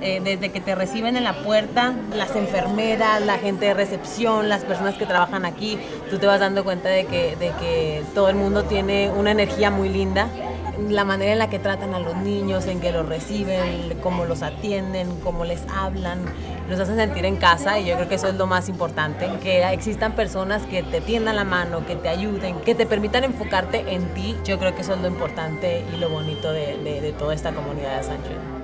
Eh, desde que te reciben en la puerta, las enfermeras, la gente de recepción, las personas que trabajan aquí, tú te vas dando cuenta de que, de que todo el mundo tiene una energía muy linda. La manera en la que tratan a los niños, en que los reciben, cómo los atienden, cómo les hablan, los hacen sentir en casa y yo creo que eso es lo más importante, que existan personas que te tiendan la mano, que te ayuden, que te permitan enfocarte en ti. Yo creo que eso es lo importante y lo bonito de, de toda esta comunidad de San Juan.